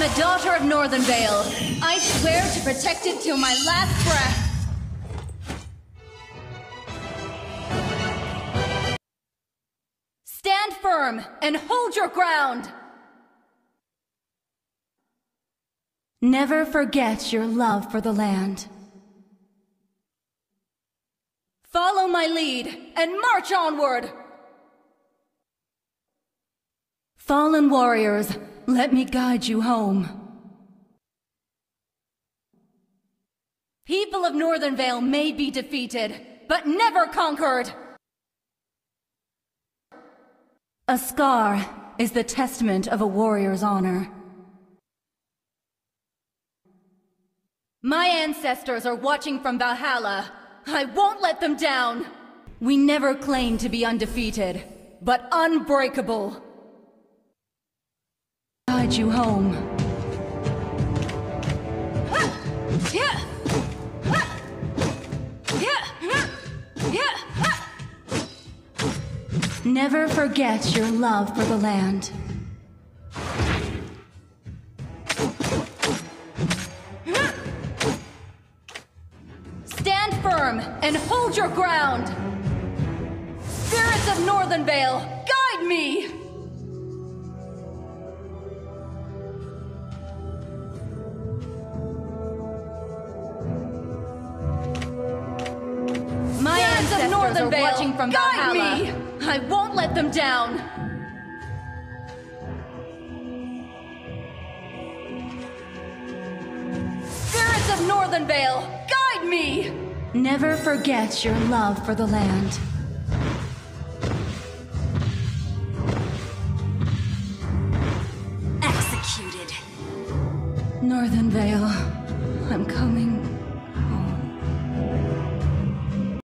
am a daughter of Northern Vale. I swear to protect it till my last breath. Stand firm and hold your ground. Never forget your love for the land. Follow my lead and march onward! Fallen warriors, let me guide you home. People of Northern Vale may be defeated, but never conquered! A scar is the testament of a warrior's honor. My ancestors are watching from Valhalla. I won't let them down! We never claimed to be undefeated, but unbreakable. Guide you home. Never forget your love for the land. Stand firm and hold your ground! Spirits of Northern Vale, guide me! Northern are Vale, watching from guide Valhalla. me! I won't let them down! Spirits of Northern Vale, guide me! Never forget your love for the land. Executed. Northern Vale, I'm coming.